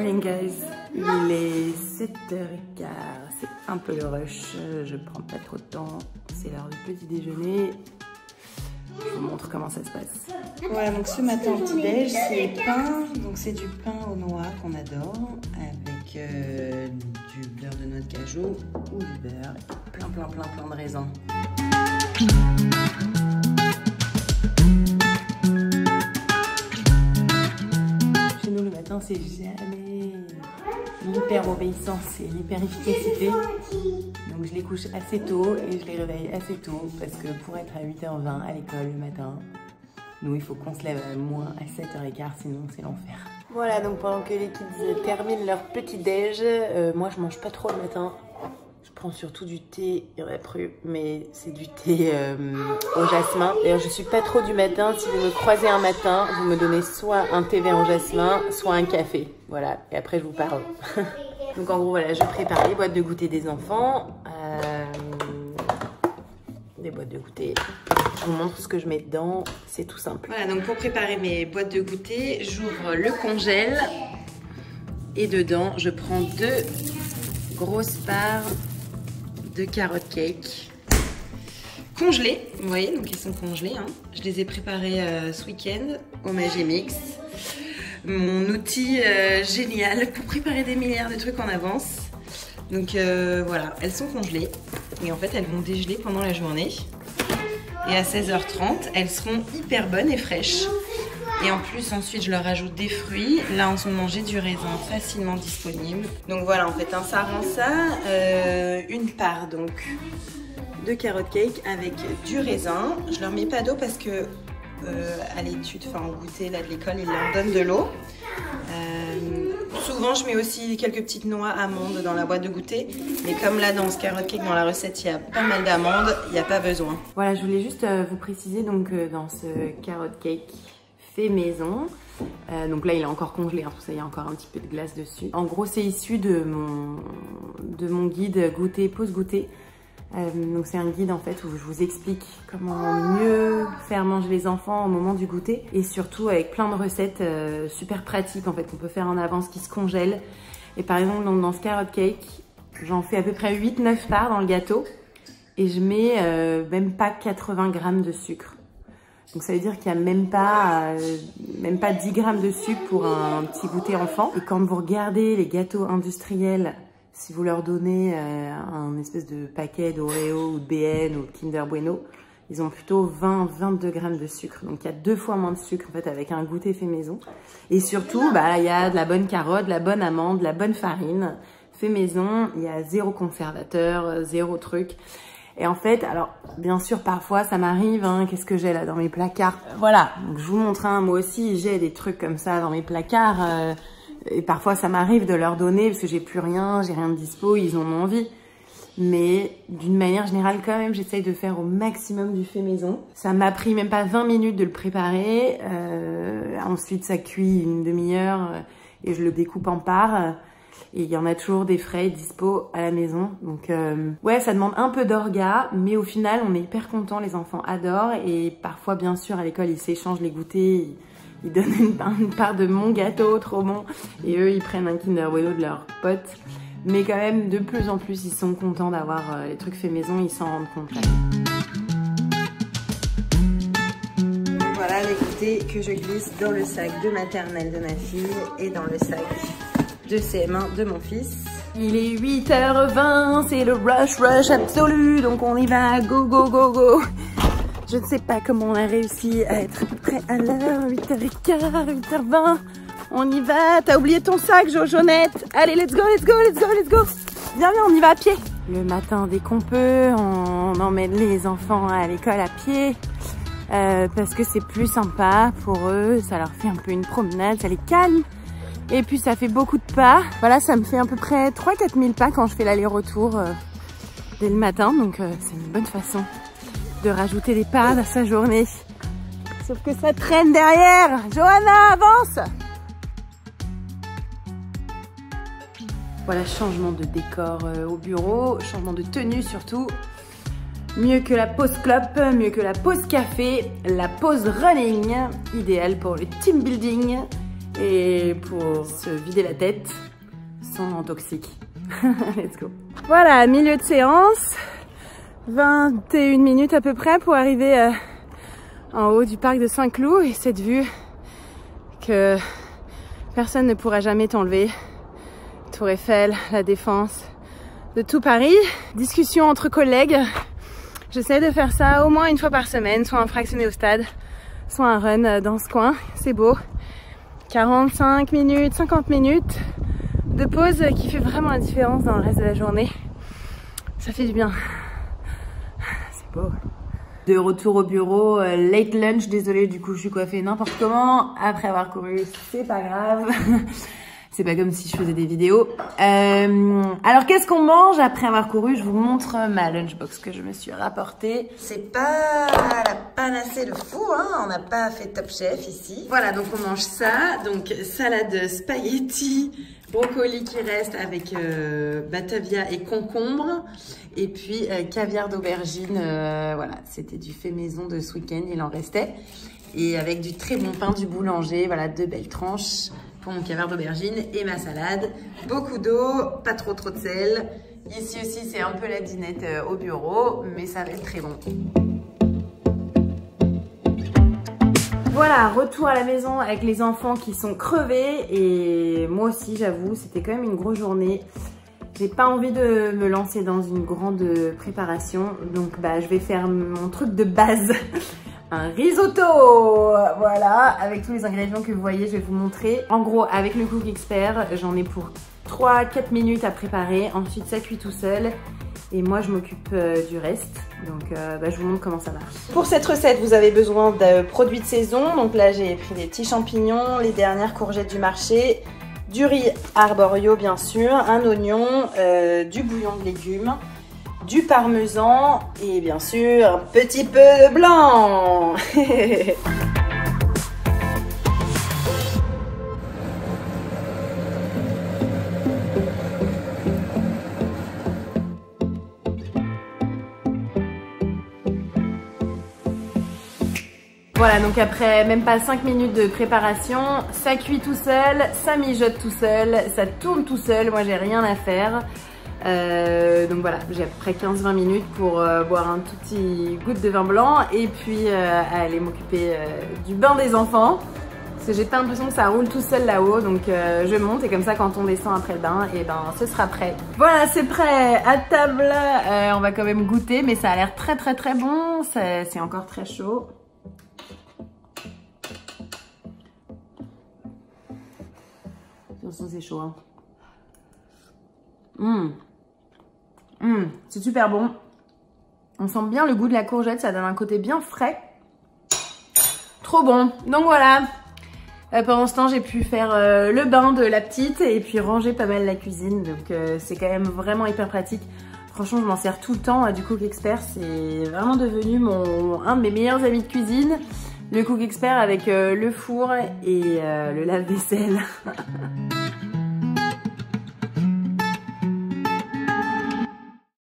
morning guys, il est 7h15, c'est un peu le rush, je prends pas trop de temps, c'est l'heure du petit déjeuner. Je vous montre comment ça se passe. Voilà, donc ce matin au petit déj, c'est pain, donc c'est du pain aux noix qu'on adore, avec euh, du beurre de noix de cajou ou du beurre, plein plein plein plein de raisins. C'est jamais l'hyper obéissance et l'hyper efficacité. Donc je les couche assez tôt et je les réveille assez tôt parce que pour être à 8h20 à l'école le matin, nous il faut qu'on se lève à moins à 7h15 sinon c'est l'enfer. Voilà donc pendant que les kids terminent leur petit déj, euh, moi je mange pas trop le matin. Je prends surtout du thé, il y en a plus, mais c'est du thé euh, au jasmin. D'ailleurs, je suis pas trop du matin. Si vous me croisez un matin, vous me donnez soit un thé vert au jasmin, soit un café. Voilà, et après je vous parle. Donc en gros, voilà, je prépare les boîtes de goûter des enfants. Euh, des boîtes de goûter. Je vous montre ce que je mets dedans. C'est tout simple. Voilà, donc pour préparer mes boîtes de goûter, j'ouvre le congèle. Et dedans, je prends deux grosses parts de carottes cake congelées. Vous voyez, donc ils sont congelés. Hein. Je les ai préparés euh, ce week-end au Magimix mon outil euh, génial pour préparer des milliards de trucs en avance. Donc euh, voilà, elles sont congelées et en fait elles vont dégeler pendant la journée. Et à 16h30, elles seront hyper bonnes et fraîches. Et en plus, ensuite, je leur ajoute des fruits. Là, en ce moment, j'ai du raisin facilement disponible. Donc voilà, en fait, un ça rend ça. Euh, une part, donc, de carotte cake avec du raisin. Je leur mets pas d'eau parce que euh, à l'étude, enfin au goûter là, de l'école, ils leur donnent de l'eau. Euh, souvent, je mets aussi quelques petites noix amandes dans la boîte de goûter. Mais comme là, dans ce carrot cake, dans la recette, il y a pas mal d'amandes, il n'y a pas besoin. Voilà, je voulais juste vous préciser, donc dans ce carrot cake fait maison, donc là, il est encore congelé, hein, pour ça, il y a encore un petit peu de glace dessus. En gros, c'est issu de mon, de mon guide goûter, pause goûter. Euh, donc c'est un guide en fait où je vous explique comment mieux faire manger les enfants au moment du goûter et surtout avec plein de recettes euh, super pratiques en fait qu'on peut faire en avance qui se congèlent. Et par exemple donc dans ce carrot cake, j'en fais à peu près 8-9 parts dans le gâteau et je mets euh, même pas 80 grammes de sucre. Donc ça veut dire qu'il n'y a même pas, même pas 10 grammes de sucre pour un petit goûter enfant. Et quand vous regardez les gâteaux industriels si vous leur donnez euh, un espèce de paquet d'Oreo ou de BN ou de Kinder Bueno, ils ont plutôt 20-22 grammes de sucre. Donc il y a deux fois moins de sucre en fait avec un goûter fait maison. Et surtout, bah, il y a de la bonne carotte, de la bonne amande, de la bonne farine fait maison. Il y a zéro conservateur, euh, zéro truc. Et en fait, alors bien sûr parfois ça m'arrive, hein, qu'est-ce que j'ai là dans mes placards? Voilà, donc, je vous montre un, moi aussi j'ai des trucs comme ça dans mes placards. Euh, et parfois, ça m'arrive de leur donner parce que j'ai plus rien, j'ai rien de dispo, ils ont envie. Mais d'une manière générale, quand même, j'essaye de faire au maximum du fait maison. Ça m'a pris même pas 20 minutes de le préparer. Euh, ensuite, ça cuit une demi-heure euh, et je le découpe en parts. Et il y en a toujours des frais dispo à la maison. Donc euh, ouais, ça demande un peu d'orga, mais au final, on est hyper content. Les enfants adorent. Et parfois, bien sûr, à l'école, ils s'échangent les goûters ils donnent une, part de mon gâteau trop bon et eux ils prennent un Kinder Bueno de leurs potes. Mais quand même de plus en plus ils sont contents d'avoir euh, les trucs faits maison, ils s'en rendent compte. Voilà les goûters que je glisse dans le sac de maternelle de ma fille et dans le sac de CM1 de mon fils. Il est 8h20, c'est le rush rush absolu, donc on y va, go go go go je ne sais pas comment on a réussi à être prêt à l'heure, 8h15, 8h20. On y va, t'as oublié ton sac, Jojonette. Allez, let's go, let's go, let's go, let's go. Viens, viens, on y va à pied. Le matin, dès qu'on peut, on emmène les enfants à l'école à pied. Euh, parce que c'est plus sympa pour eux, ça leur fait un peu une promenade, ça les calme. Et puis ça fait beaucoup de pas. Voilà, ça me fait à peu près 3-4 000 pas quand je fais l'aller-retour euh, dès le matin, donc euh, c'est une bonne façon de rajouter des pas à sa journée. Sauf que ça traîne derrière. Johanna, avance Voilà, changement de décor euh, au bureau, changement de tenue surtout. Mieux que la pause clope, mieux que la pause café, la pause running, idéal pour le team building et pour se vider la tête sans toxique. Let's go. Voilà, milieu de séance. 21 minutes à peu près pour arriver euh, en haut du parc de Saint-Cloud et cette vue que personne ne pourra jamais t'enlever. Tour Eiffel, la Défense, de tout Paris. Discussion entre collègues. J'essaie de faire ça au moins une fois par semaine, soit un fractionné au stade, soit un run euh, dans ce coin. C'est beau. 45 minutes, 50 minutes de pause qui fait vraiment la différence dans le reste de la journée. Ça fait du bien. C'est beau. De retour au bureau, euh, late lunch, désolé du coup je suis coiffée n'importe comment. Après avoir couru, c'est pas grave. C'est pas comme si je faisais des vidéos. Euh, alors qu'est-ce qu'on mange après avoir couru? Je vous montre ma lunchbox que je me suis rapportée. C'est pas la panacée de fou, hein On n'a pas fait Top Chef ici. Voilà, donc on mange ça. Donc salade spaghetti, brocoli qui reste avec euh, batavia et concombre. Et puis euh, caviar d'aubergine. voilà, c'était du fait maison de ce week-end, il en restait. Et avec du très bon pain du boulanger. Voilà, deux belles tranches pour mon caviar d'aubergine et ma salade. Beaucoup d'eau, pas trop trop de sel. Ici aussi, c'est un peu la dinette euh, au bureau, mais ça reste très bon. Voilà, retour à la maison avec les enfants qui sont crevés et moi aussi, j'avoue, c'était quand même une grosse journée. J'ai pas envie de me lancer dans une grande préparation, donc bah, je vais faire mon truc de base un risotto Voilà, avec tous les ingrédients que vous voyez, je vais vous montrer. En gros, avec le Cook Expert, j'en ai pour 3-4 minutes à préparer. Ensuite, ça cuit tout seul. Et moi, je m'occupe euh, du reste. Donc, euh, bah, je vous montre comment ça marche. Pour cette recette, vous avez besoin de produits de saison. Donc là, j'ai pris des petits champignons, les dernières courgettes du marché, du riz arborio, bien sûr, un oignon, euh, du bouillon de légumes, du parmesan et bien sûr un petit peu de blanc. Voilà, donc après même pas 5 minutes de préparation, ça cuit tout seul, ça mijote tout seul, ça tourne tout seul, moi j'ai rien à faire. Euh, donc voilà, j'ai à peu près 15-20 minutes pour euh, boire un tout petit goutte de vin blanc et puis euh, aller m'occuper du bain des enfants. Parce que j'ai pas l'impression que ça roule tout seul là-haut, donc je monte et comme ça quand on descend après le bain, et eh ben ce sera prêt. Voilà, c'est prêt à table. on va quand même goûter, mais ça a l'air très très très bon. C'est encore très chaud. Attention, c'est chaud. Hein. Mmh. Mmh, c'est super bon. On sent bien le goût de la courgette, ça donne un côté bien frais. Trop bon. Donc voilà. Euh, pendant ce temps, j'ai pu faire euh, le bain de la petite et puis ranger pas mal la cuisine. Donc euh, c'est quand même vraiment hyper pratique. Franchement, je m'en sers tout le temps du Cook Expert. C'est vraiment devenu mon, un de mes meilleurs amis de cuisine. Le Cook Expert avec le four et le lave-vaisselle.